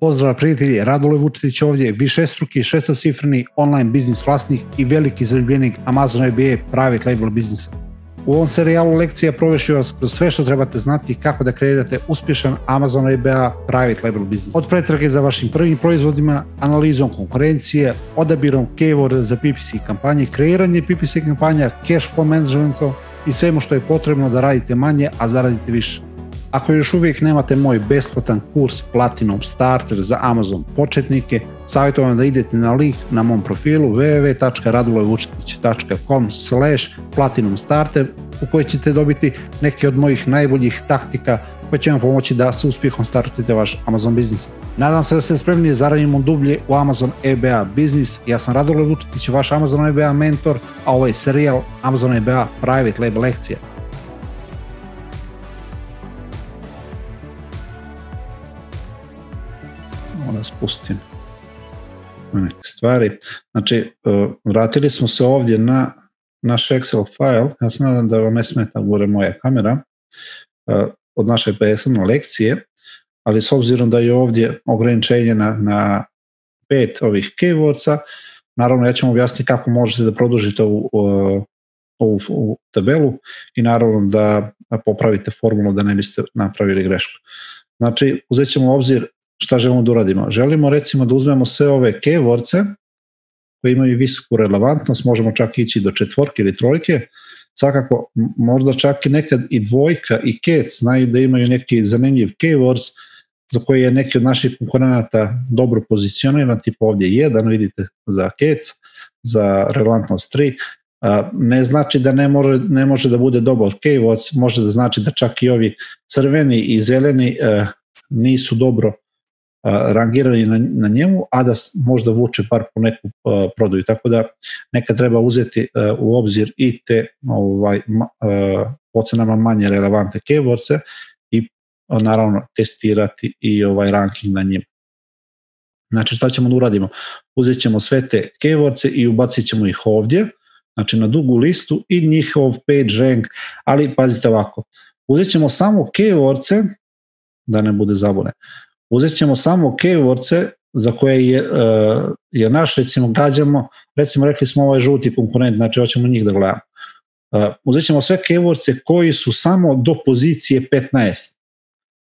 Pozdrav prijatelji, Radule Vučetić ovdje, višestruki šestocifreni online biznis vlasnik i veliki zaljubljenik Amazon FBA private label biznisa. U ovom serijalu lekcija provešću vas kroz sve što trebate znati kako da kreirate uspješan Amazon FBA private label biznis. Od pretrage za vašim prvim proizvodima, analizom konkurencije, odabirom keyword za PPC kampanje, kreiranje PPC kampanja, cash flow managementom i svemu što je potrebno da radite manje, a zaradite više. Ako još uvijek nemate moj besplatan kurs Platinum Starter za Amazon početnike, savjetujem da idete na link na mom profilu www.radulojevučetić.com slash platinum starter u kojoj ćete dobiti neke od mojih najboljih taktika koje će vam pomoći da sa uspjehom startujete vaš Amazon biznis. Nadam se da ste spremni za radimo dublje u Amazon EBA biznis. Ja sam Radule Vučetić, vaš Amazon EBA mentor, a ovo je serijal Amazon EBA Private Label lekcija. Spustim neke stvari. Znači, e, vratili smo se ovdje na naš Excel file. Ja se nadam da vam ne smeta gore moja kamera e, od naše prethodne lekcije, ali s obzirom da je ovdje ograničenje na, na pet ovih keywordsa, naravno ja ću vam objasniti kako možete da produžite ovu, ovu, ovu tabelu i naravno da popravite formulu da ne biste napravili grešku. Znači, uzet ćemo u obzir šta želimo da uradimo? Želimo recimo da uzmemo sve ove keywords koji imaju visoku relevantnost, možemo čak ići do četvorke ili trojke, svakako možda čak i nekad i dvojka i kec znaju da imaju neki zanimljiv keywords za koje je neki od naših konkurenata dobro pozicioniran, tipa ovdje jedan, vidite za kec, za relevantnost 3, ne znači da ne može, ne može da bude dobar keywords, može da znači da čak i ovi crveni i zeleni nisu dobro rangirani na, na njemu, a da možda vuče par po neku uh, prodaju. Tako da neka treba uzeti uh, u obzir i te ovaj, ma, uh, ocenama manje relevante keywords i naravno testirati i ovaj ranking na njima. Znači šta ćemo da uradimo? Uzet ćemo sve te keywords i ubacit ćemo ih ovdje, znači na dugu listu i njihov page rank, ali pazite ovako, uzet ćemo samo keywords da ne bude zabune uzet ćemo samo keywords za koje je, uh, je naš, recimo, gađamo, recimo, rekli smo ovaj žuti konkurent, znači hoćemo njih da gledamo. Uh, uzet ćemo sve keywords koji su samo do pozicije 15.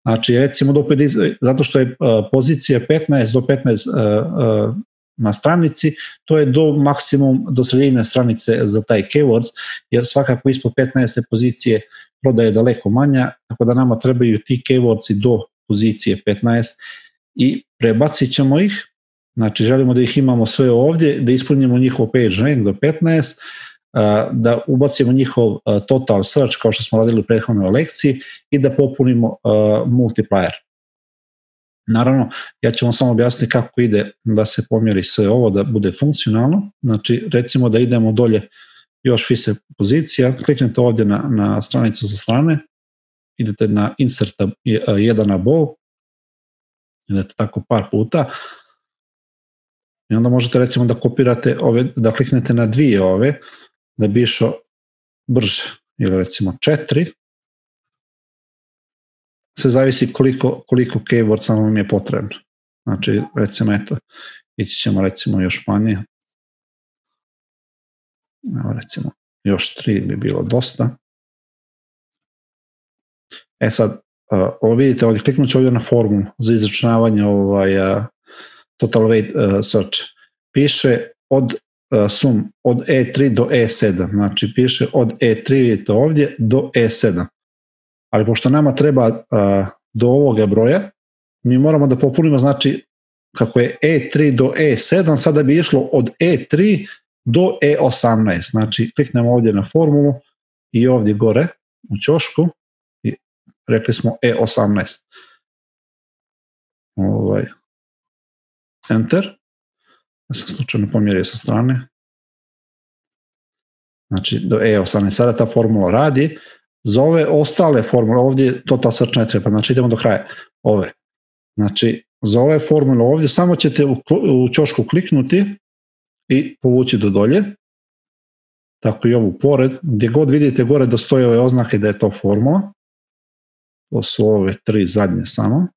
Znači, recimo, do 50, zato što je uh, pozicija 15 do 15 uh, uh, na stranici, to je do maksimum, do sredine stranice za taj keywords, jer svakako ispod 15. pozicije prodaje daleko manja, tako da nama trebaju ti keywords do pozicije 15 i prebacit ćemo ih, znači želimo da ih imamo sve ovdje, da ispunimo njihov page rank do 15, da ubacimo njihov total search kao što smo radili u prethodnoj lekciji i da popunimo multiplier. Naravno, ja ću vam samo objasniti kako ide da se pomjeri sve ovo, da bude funkcionalno. Znači, recimo da idemo dolje još više pozicija, kliknete ovdje na, na stranicu za strane, idete na insert jedan above, idete tako par puta i onda možete recimo da kopirate ove, da kliknete na dvije ove, da bi išao brže, ili recimo četiri, sve zavisi koliko, koliko keyword samo vam je potrebno. Znači, recimo, eto, ići ćemo recimo još manje. Evo, recimo, još tri bi bilo dosta. E sad, uh, ovo vidite ovdje, kliknut ću ovdje na formulu za izračunavanje ovaj, uh, total weight uh, search. Piše od sum od E3 do E7, znači piše od E3 vidite ovdje do E7. Ali pošto nama treba do ovoga broja, mi moramo da popunimo, znači kako je E3 do E7, sada bi išlo od E3 do E18. Znači kliknemo ovdje na formulu i ovdje gore u ćošku rekli smo E18. Ovaj. Enter. Ja sam slučajno pomjerio sa strane. Znači do E18. Sada ta formula radi. Za ove ostale formule, ovdje total search ne treba, znači idemo do kraja. Ove. Znači, za ove formule ovdje samo ćete u, u čošku kliknuti i povući do dolje. Tako i ovu pored. Gdje god vidite gore da stoje ove oznake da je to formula. To su ove tri zadnje samo.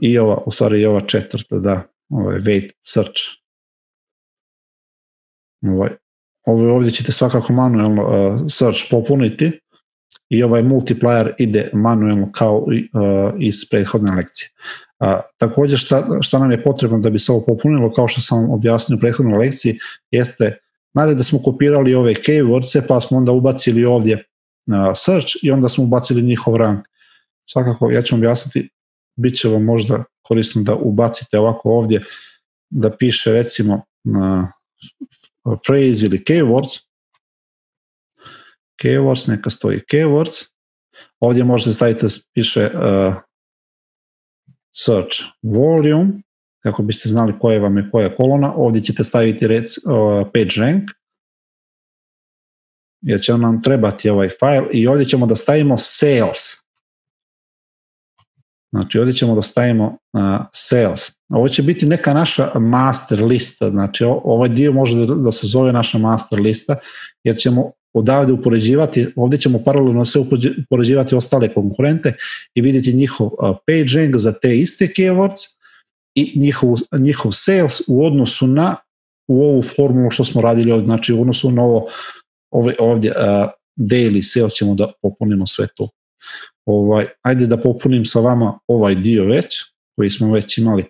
i ova, u stvari i ova četvrta, da, ovaj weight search. Ovaj, ovaj, ovdje ćete svakako manualno uh, search popuniti i ovaj multiplier ide manualno kao uh, iz prethodne lekcije. A, također šta, šta nam je potrebno da bi se ovo popunilo, kao što sam objasnio u prethodnoj lekciji, jeste Nadaj da smo kopirali ove keywords pa smo onda ubacili ovdje search i onda smo ubacili njihov rank. Svakako, ja ću vam objasniti, bit će vam možda korisno da ubacite ovako ovdje, da piše recimo uh, phrase ili keywords, keywords, neka stoji keywords, ovdje možete staviti da piše uh, search volume, kako biste znali koja vam je koja kolona, ovdje ćete staviti rec, uh, page rank, jer će nam trebati ovaj file i ovdje ćemo da stavimo sales. Znači ovdje ćemo da stavimo uh, sales. Ovo će biti neka naša master lista, znači ovaj dio može da, da se zove naša master lista, jer ćemo odavde upoređivati, ovdje ćemo paralelno sve upoređivati ostale konkurente i vidjeti njihov page rank za te iste keywords i njihov, njihov sales u odnosu na u ovu formulu što smo radili ovdje, znači u odnosu na ovo ovdje, ovdje uh, daily sales ćemo da popunimo sve to. Ovaj, ajde da popunim sa vama ovaj dio već, koji smo već imali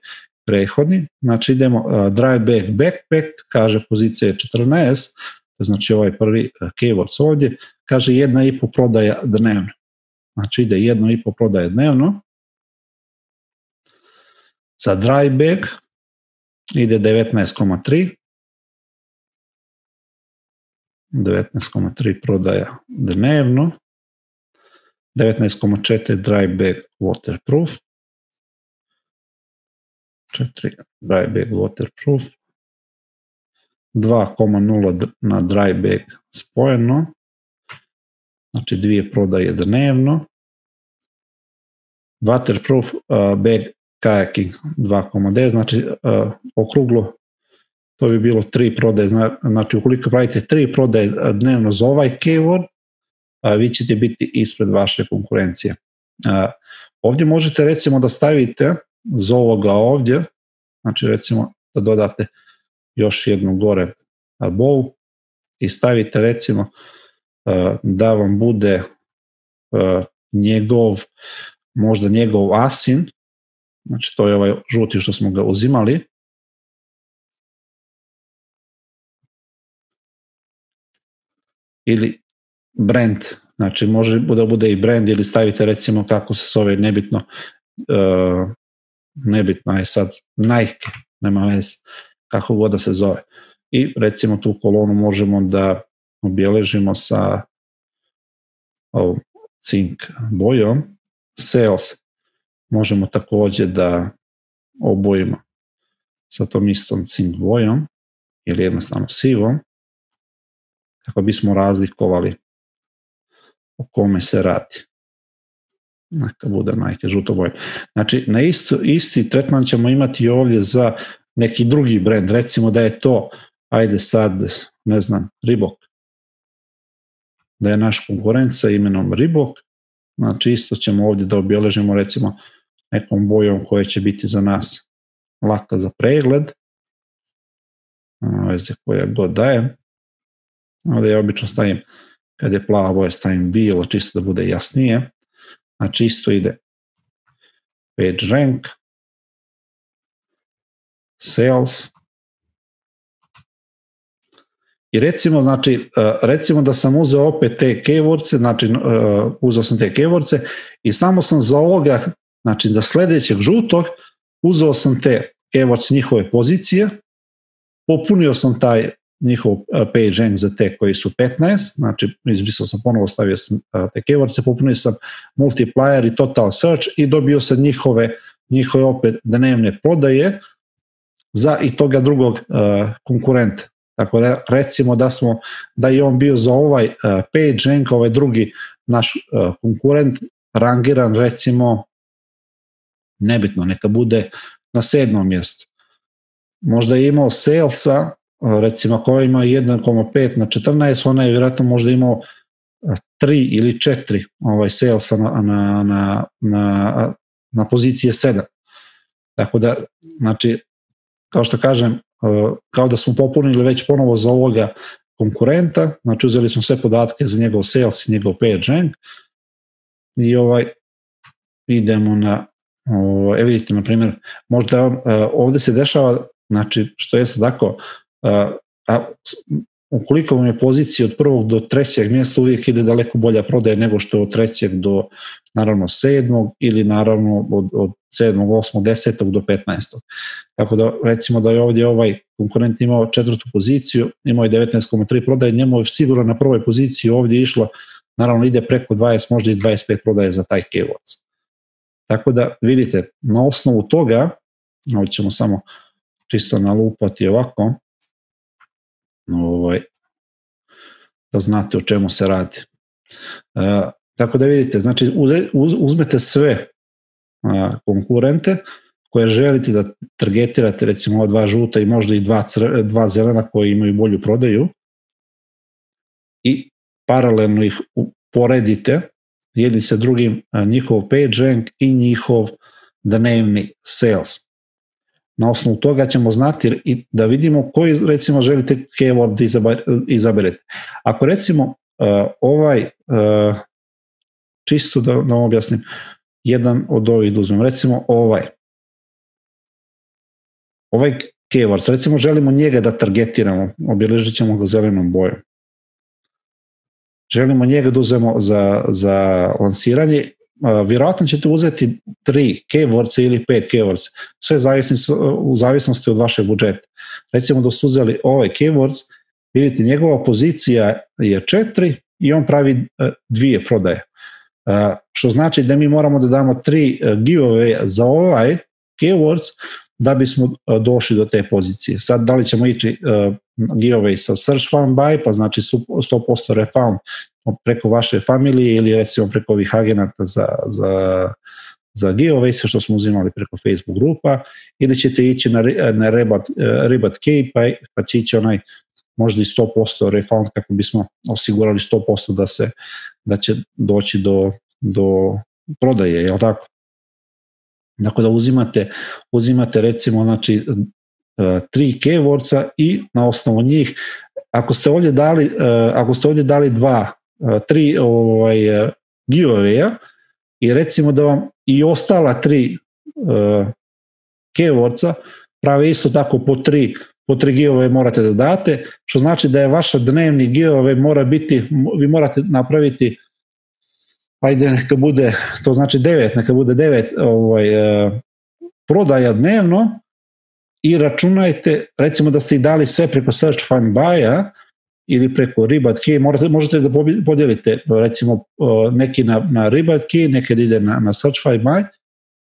prehodni. Znači idemo uh, drive back, backpack, kaže pozicija je 14, znači ovaj prvi uh, keywords ovdje, kaže jedna i po prodaja dnevno. Znači ide jedno i po prodaja dnevno. Za dry bag ide 19,3. 19,3 prodaja dnevno. 19,4 dry bag waterproof. 4 dry bag waterproof. 2,0 na dry bag spojeno. Znači dvije prodaje dnevno. Waterproof uh, bag kajaking 2,9, znači uh, okruglo to bi bilo tri prodaje, znači ukoliko pravite tri prodaje dnevno za ovaj keyword, vi ćete biti ispred vaše konkurencije. Ovdje možete recimo da stavite za ovoga ovdje, znači recimo da dodate još jednu gore above i stavite recimo da vam bude njegov, možda njegov asin, Znači to je ovaj žuti što smo ga uzimali. Ili brand, znači može da bude i brand ili stavite recimo kako se zove nebitno, uh, nebitno je sad Nike, nema veze kako god da se zove. I recimo tu kolonu možemo da obeležimo sa ovom cink bojom, sales možemo takođe da obojimo sa tom istom cink bojom ili jednostavno sivom kako bismo razlikovali o kome se radi. Neka bude majke žuto boje. Znači, na isto, isti tretman ćemo imati ovdje za neki drugi brend. Recimo da je to, ajde sad, ne znam, Ribok. Da je naš konkurent sa imenom Ribok. Znači, isto ćemo ovdje da obeležimo recimo nekom bojom koja će biti za nas laka za pregled, veze koja god daje. Ovdje ja obično stavim, kad je plava boja stavim bilo, čisto da bude jasnije. Znači isto ide page rank, sales, I recimo, znači, recimo da sam uzeo opet te keywords, znači uzeo sam te keywords i samo sam za ovoga Znači, za sledećeg žutog uzeo sam te keywords njihove pozicije, popunio sam taj njihov page rank za te koji su 15, znači izbrisao sam ponovo, stavio sam te keywords, popunio sam multiplier i total search i dobio sam njihove, njihove opet dnevne prodaje za i toga drugog uh, konkurenta. Tako da recimo da smo da je on bio za ovaj uh, page rank, ovaj drugi naš uh, konkurent rangiran recimo nebitno, neka bude na sedmom mjestu. Možda je imao salesa, recimo ako ima 1,5 na 14, ona je vjerojatno možda imao 3 ili 4 ovaj salesa na, na, na, na, na pozicije 7. Tako da, znači, kao što kažem, kao da smo popunili već ponovo za ovoga konkurenta, znači uzeli smo sve podatke za njegov sales i njegov page rank i ovaj idemo na evo vidite, na primjer, možda on, ovde se dešava, znači, što jeste tako, a, ukoliko vam je pozicija od prvog do trećeg mjesta uvijek ide daleko bolja prodaja nego što je od trećeg do naravno sedmog ili naravno od, od sedmog, osmog, desetog do petnaestog. Tako da recimo da je ovdje ovaj konkurent imao četvrtu poziciju, imao je 19,3 prodaje, njemu je sigurno na prvoj poziciji ovdje išlo, naravno ide preko 20, možda i 25 prodaje za taj keyword. Tako da vidite, na osnovu toga, ovdje ćemo samo čisto nalupati ovako, ovaj, da znate o čemu se radi. E, tako da vidite, znači uz, uzmete sve a, konkurente koje želite da targetirate, recimo ova dva žuta i možda i dva, cr, dva zelena koji imaju bolju prodaju i paralelno ih poredite jedni sa drugim njihov page rank i njihov dnevni sales na osnovu toga ćemo znati i da vidimo koji recimo želite keyword da izaberete. Ako recimo uh, ovaj, uh, čisto da, da objasnim, jedan od ovih da uzmem, recimo ovaj, ovaj keyword, recimo želimo njega da targetiramo, obilježit ćemo ga zelenom bojom. Želimo njega da uzmemo za, za lansiranje vjerojatno ćete uzeti tri keywords ili pet keywords, sve zavisni, u zavisnosti od vašeg budžeta. Recimo da ste uzeli ovaj keywords, vidite njegova pozicija je četiri i on pravi e, dvije prodaje. Što znači da mi moramo da damo tri e, giveaway za ovaj keywords da bismo e, došli do te pozicije. Sad da li ćemo ići giveaway sa search fund buy, pa znači 100% refound preko vaše familije ili recimo preko ovih agenata za, za, za giveaway što smo uzimali preko Facebook grupa ili ćete ići na, na Rebat, Rebat Key pa, pa će ići onaj možda i 100% refund kako bismo osigurali 100% da se da će doći do, do prodaje, je li tako? Dakle, da uzimate, uzimate recimo znači, e, tri keywordsa i na osnovu njih ako ste ovdje dali, e, ako ste ovdje dali dva tri ovaj, giveaway i recimo da vam i ostala tri keywordsa prave isto tako po tri po tri giveaway morate da date, što znači da je vaša dnevni giveaway mora biti, vi morate napraviti ajde neka bude, to znači devet, neka bude devet ovaj, uh, prodaja dnevno i računajte, recimo da ste i dali sve preko Search Fund Buy-a, ili preko Ribat Key, morate, možete da podijelite recimo neki na, na Ribat Key, nekad ide na, na Searchify My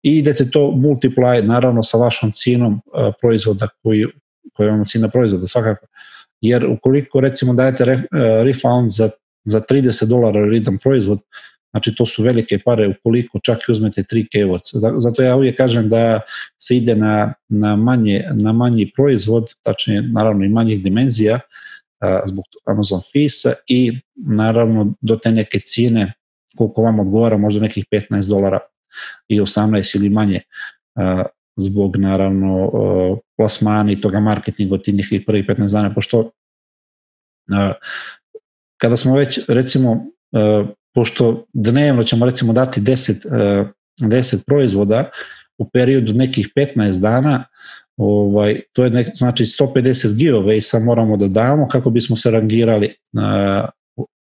i idete to multiply naravno sa vašom cijenom proizvoda koji, koja je cijena proizvoda svakako. Jer ukoliko recimo dajete ref, refund za, za 30 dolara jedan proizvod, znači to su velike pare ukoliko čak i uzmete 3 keywords. Zato ja uvijek kažem da se ide na, na, manje, na manji proizvod, tačnije naravno i manjih dimenzija, zbog Amazon Fisa i naravno do te neke cijene koliko vam odgovara, možda nekih 15 dolara i 18 ili manje zbog naravno plasmana i toga marketinga od tih prvih 15 dana, pošto kada smo već recimo pošto dnevno ćemo recimo dati 10, 10 proizvoda u periodu nekih 15 dana, ovaj, to je nek, znači 150 giveaway sa moramo da damo kako bismo se rangirali na,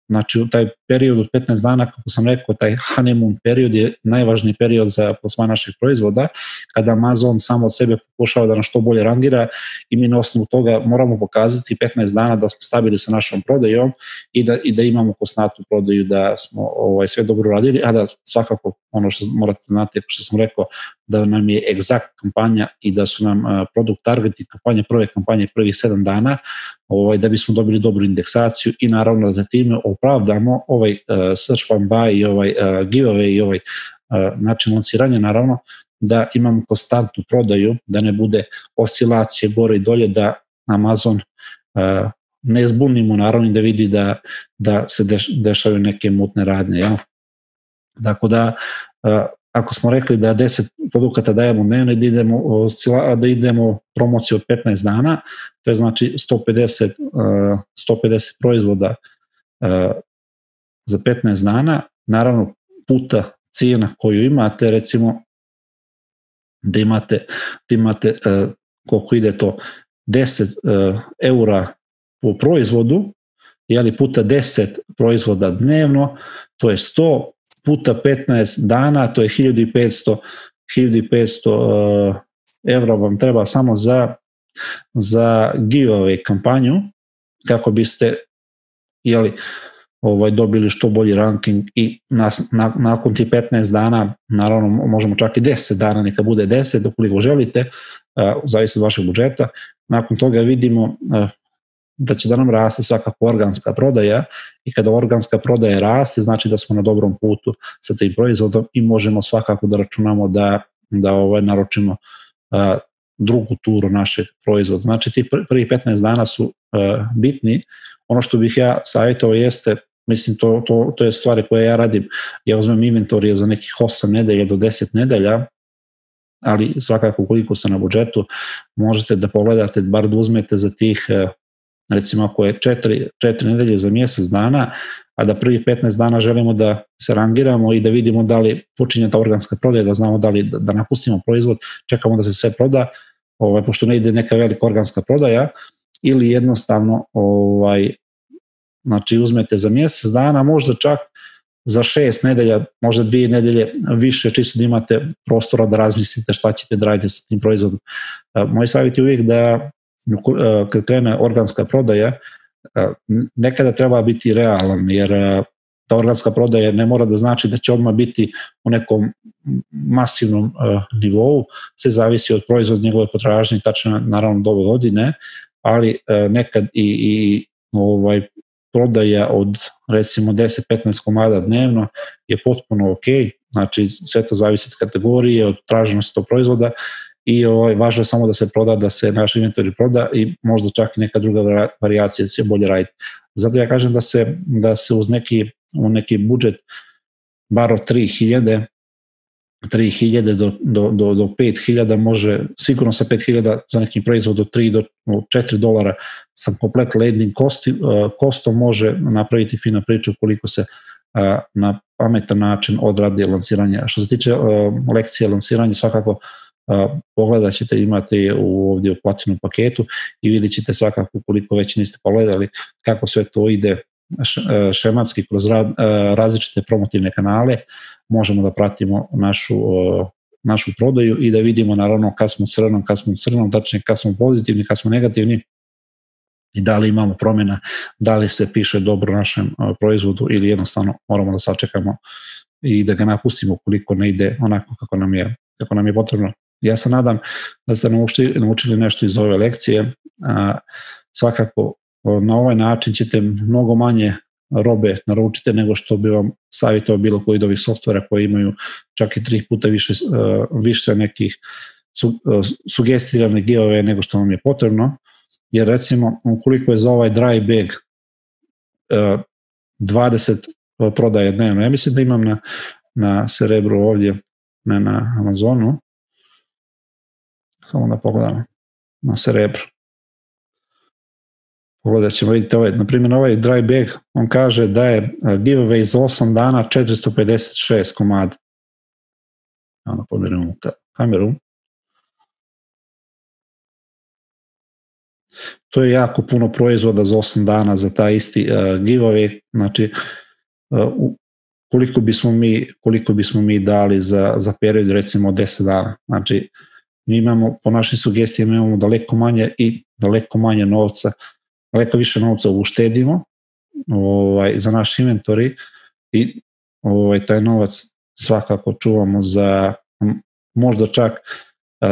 Znači, taj period od 15 dana, kako sam rekao, taj honeymoon period je najvažniji period za plasman naših proizvoda, kada Amazon samo od sebe pokušava da nas što bolje rangira i mi na osnovu toga moramo pokazati 15 dana da smo stabili sa našom prodajom i da, i da imamo kosnatu prodaju, da smo ovaj, sve dobro radili, a da svakako ono što morate znati, što sam rekao, da nam je egzakt kampanja i da su nam produkt target i kampanje, prve kampanje prvih 7 dana, ovaj, da bismo dobili dobru indeksaciju i naravno da time opravdamo ovaj search fund buy i ovaj giveaway i ovaj način lansiranja naravno da imamo konstantnu prodaju, da ne bude oscilacije gore i dolje, da Amazon ne zbunimo naravno da vidi da, da se deš, dešavaju neke mutne radnje. Ja? Dakle da uh, ako smo rekli da 10 produkata dajemo dnevno i da idemo, da idemo promociju od 15 dana, to je znači 150, 150 proizvoda za 15 dana, naravno puta cijena koju imate, recimo da imate, da imate koliko ide to 10 eura po proizvodu, jeli puta 10 proizvoda dnevno, to je 100 puta 15 dana, to je 1500, 1500 uh, evra vam treba samo za, za giveaway kampanju, kako biste jeli, ovaj, dobili što bolji ranking i nas, na, nakon ti 15 dana, naravno možemo čak i 10 dana, neka bude 10, ukoliko želite, uh, zavisi od vašeg budžeta, nakon toga vidimo uh, da će da nam raste svakako organska prodaja i kada organska prodaja raste znači da smo na dobrom putu sa tim proizvodom i možemo svakako da računamo da, da ovaj, naročimo a, drugu turu našeg proizvoda. Znači ti prvi 15 dana su a, bitni. Ono što bih ja savjetovao jeste mislim to, to, to je stvari koje ja radim, ja uzmem inventorije za nekih 8 nedelja do 10 nedelja, ali svakako koliko ste na budžetu, možete da pogledate, bar da uzmete za tih recimo ako je četiri, četiri nedelje za mjesec dana, a da prvi 15 dana želimo da se rangiramo i da vidimo da li počinje ta organska prodaja, da znamo da li da, da napustimo proizvod, čekamo da se sve proda, ovaj, pošto ne ide neka velika organska prodaja, ili jednostavno ovaj, znači uzmete za mjesec dana, možda čak za šest nedelja, možda dvije nedelje više, čisto da imate prostora da razmislite šta ćete da radite sa tim proizvodom. Moj savjet je uvijek da kad krene organska prodaja, e, nekada treba biti realan, jer e, ta organska prodaja ne mora da znači da će odmah biti u nekom masivnom nivou, sve zavisi od proizvoda njegove potražnje, tačno naravno do ove godine, ali nekad i, i ovaj, prodaja od recimo 10-15 komada dnevno je potpuno ok, znači sve to zavisi od kategorije, od traženosti tog proizvoda i ovaj, važno je samo da se proda, da se naš inventori proda i možda čak i neka druga varijacija će bolje raditi. Zato ja kažem da se, da se uz neki, u neki budžet bar od 3000 3000 do, do, do, do 5000 može, sigurno sa 5000 za neki proizvod od 3 do 4 dolara sa komplet landing kosti, uh, kostom može napraviti fina priča koliko se uh, na pametan način odradi lansiranje. Što se tiče uh, lekcije lansiranja, svakako pogledat ćete, imate u, ovdje u platinum paketu i vidjet ćete svakako koliko već niste pogledali kako sve to ide šematski kroz različite promotivne kanale, možemo da pratimo našu našu prodaju i da vidimo naravno kad smo crnom, kad smo crnom, tačnije kad smo pozitivni, kad smo negativni i da li imamo promjena, da li se piše dobro našem proizvodu ili jednostavno moramo da sačekamo i da ga napustimo koliko ne ide onako kako nam je, kako nam je potrebno. Ja se nadam da ste naučili, naučili nešto iz ove lekcije. A, svakako na ovaj način ćete mnogo manje robe naručite nego što bi vam savjetao bilo koji od ovih softvera koji imaju čak i tri puta više, više nekih su, sugestirane giveaway nego što vam je potrebno. Jer recimo, ukoliko je za ovaj dry bag 20 prodaje dnevno, ja mislim da imam na, na Cerebru ovdje, ne na Amazonu, Samo da pogledamo na Cerebro. Pogledat ćemo, vidite ovaj, na primjer ovaj dry bag, on kaže da je giveaway za 8 dana 456 komada. Onda pomerimo kameru. To je jako puno proizvoda za 8 dana za taj isti uh, giveaway, znači uh, koliko bismo mi koliko bismo mi dali za za period recimo 10 dana. Znači mi imamo, po našim sugestijama imamo daleko manje i daleko manje novca, daleko više novca uštedimo ovaj, za naš inventori i ovaj, taj novac svakako čuvamo za možda čak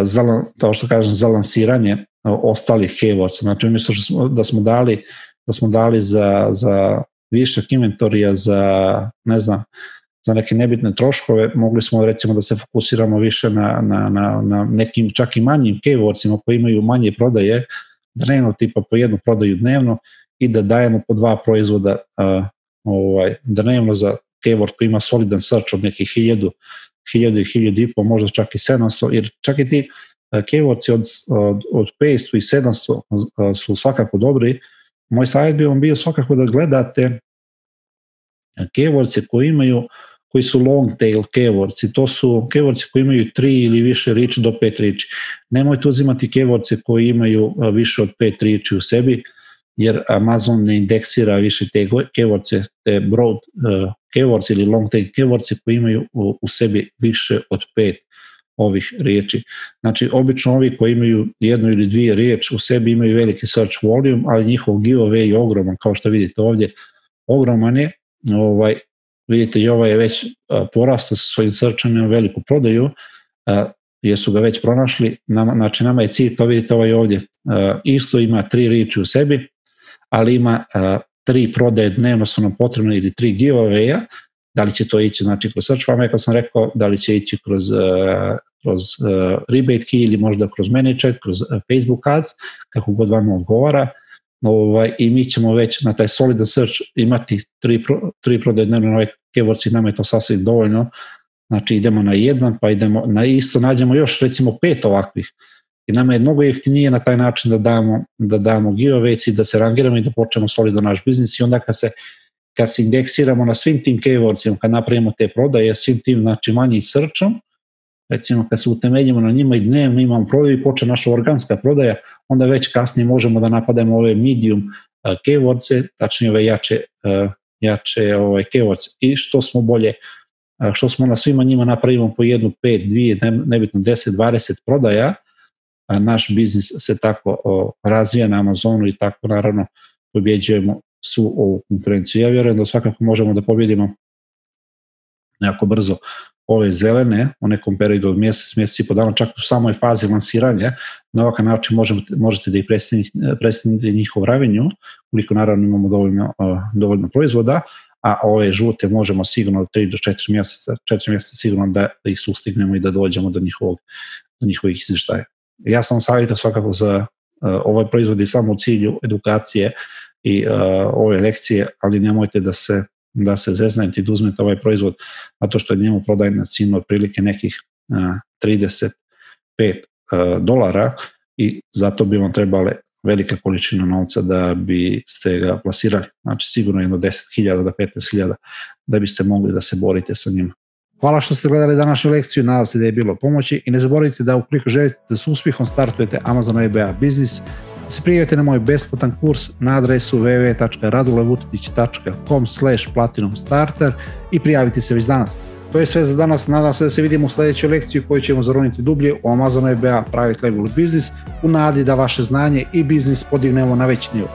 za, kao što kažem, za lansiranje ostalih keywords. Znači, umjesto da smo dali, da smo dali za, za višak inventorija, za, ne znam, za neke nebitne troškove, mogli smo recimo da se fokusiramo više na, na, na, na nekim čak i manjim keywordsima koji imaju manje prodaje, dnevno tipa po jednu prodaju dnevno i da dajemo po dva proizvoda uh, ovaj, dnevno za keyword koji ima solidan search od nekih hiljadu 1000 i 1500, možda čak i 700, jer čak i ti keywords od, od, od 500 i 700 su svakako dobri. Moj savjet bi vam bio svakako da gledate keywords koji imaju koji su long tail keywords i to su keywords koji imaju tri ili više riči do pet riči. Nemojte uzimati keywords koji imaju više od pet riči u sebi, jer Amazon ne indeksira više te keywords, te broad uh, keywords ili long tail keywords koji imaju u, sebi više od pet ovih riječi. Znači, obično ovi koji imaju jednu ili dvije riječi u sebi imaju veliki search volume, ali njihov giveaway je ogroman, kao što vidite ovdje, ogroman je, ovaj, vidite i ovaj je već porastao sa svojim searchom, veliku prodaju, jer su ga već pronašli, znači nama je cilj, kao vidite ovaj ovdje, isto ima tri riječi u sebi, ali ima tri prodaje dnevno su nam potrebne ili tri giveaway-a, da li će to ići znači kroz search farm, kao sam rekao, da li će ići kroz, kroz rebate key ili možda kroz manager, kroz Facebook ads, kako god vam odgovara, ovaj, i mi ćemo već na taj solidan search imati tri, pro, tri prodaje dnevno na ovaj keywords i nama je to sasvim dovoljno, znači idemo na jedan, pa idemo na isto, nađemo još recimo pet ovakvih, i nama je mnogo jeftinije na taj način da damo, da damo giveaways i da se rangiramo i da počnemo solido naš biznis. I onda kad se, kad se indeksiramo na svim tim keywordsima, kad napravimo te prodaje, svim tim znači manjim searchom, recimo kad se utemeljimo na njima i dnevno imamo prodaju i počne naša organska prodaja, onda već kasnije možemo da napademo ove medium uh, keywordse, tačnije ove jače, uh, jače ovaj, keywords i što smo bolje uh, što smo na svima njima napravimo po jednu, pet, dvije, nebitno 10, 20 prodaja, naš biznis se tako razvija na Amazonu i tako naravno pobjeđujemo svu ovu konkurenciju. Ja vjerujem da svakako možemo da pobjedimo jako brzo ove zelene u nekom periodu od mjesec, mjesec i po dana, čak u samoj fazi lansiranja, na ovakav način možete, možete da ih predstavite njihov revenue, koliko naravno imamo dovoljno, dovoljno proizvoda, a ove žute možemo sigurno od 3 do 4 mjeseca, 4 mjeseca sigurno da, da ih sustignemo i da dođemo do, njihovog, do njihovih izveštaja. Ja sam savjetao svakako za uh, ovaj proizvod i samo u cilju edukacije i uh, ove lekcije, ali nemojte da se da se zeznajete i da uzmete ovaj proizvod, a to što je njemu prodajna cena otprilike nekih uh, 35 uh, dolara i zato bi vam trebale velika količina novca da biste ga plasirali. Znači sigurno jedno 10.000 do 15.000 da biste mogli da se borite sa njima. Hvala što ste gledali današnju lekciju, nadam se da je bilo pomoći i ne zaboravite da ukoliko želite da s uspjehom startujete Amazon FBA biznis, se prijavite na moj besplatan kurs na adresu www.radulevutitić.com slash platinum starter i prijaviti se već danas. To je sve za danas, nadam se da se vidimo u sledećoj lekciji u kojoj ćemo zaroniti dublje u Amazon FBA Private Label Business u nadi da vaše znanje i biznis podignemo na veći nivo.